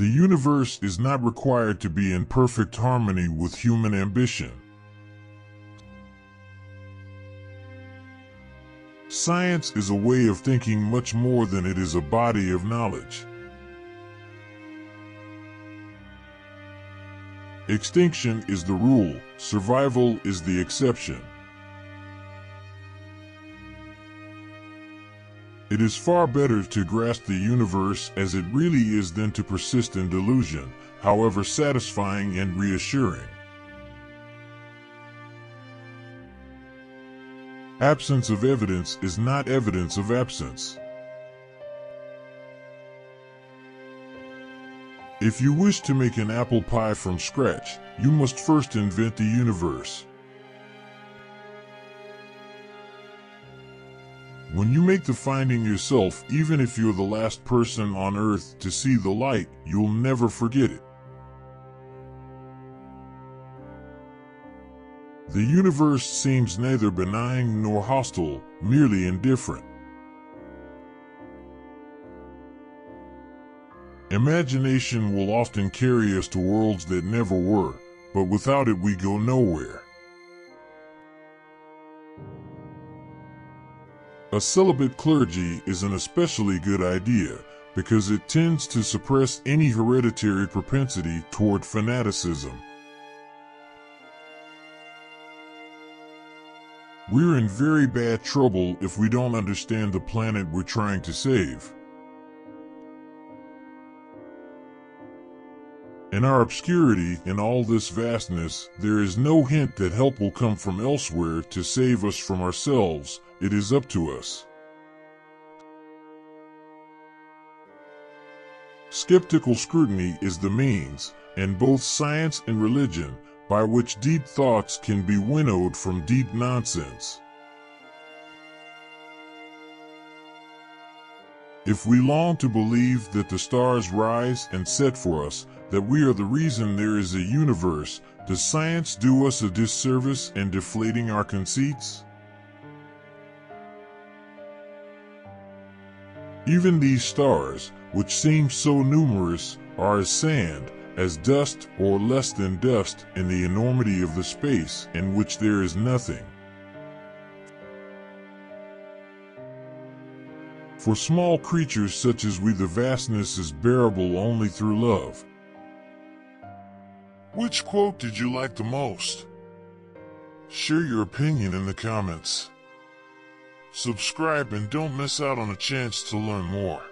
The universe is not required to be in perfect harmony with human ambition. Science is a way of thinking much more than it is a body of knowledge. Extinction is the rule, survival is the exception. It is far better to grasp the universe as it really is than to persist in delusion, however satisfying and reassuring. Absence of evidence is not evidence of absence. If you wish to make an apple pie from scratch, you must first invent the universe. When you make the finding yourself, even if you're the last person on earth to see the light, you'll never forget it. The universe seems neither benign nor hostile, merely indifferent. Imagination will often carry us to worlds that never were, but without it we go nowhere. A celibate clergy is an especially good idea because it tends to suppress any hereditary propensity toward fanaticism. We're in very bad trouble if we don't understand the planet we're trying to save. In our obscurity, in all this vastness, there is no hint that help will come from elsewhere to save us from ourselves, it is up to us. Skeptical scrutiny is the means, in both science and religion, by which deep thoughts can be winnowed from deep nonsense. If we long to believe that the stars rise and set for us, that we are the reason there is a universe, does science do us a disservice in deflating our conceits? Even these stars, which seem so numerous, are as sand, as dust or less than dust in the enormity of the space in which there is nothing. For small creatures such as we the vastness is bearable only through love. Which quote did you like the most? Share your opinion in the comments. Subscribe and don't miss out on a chance to learn more.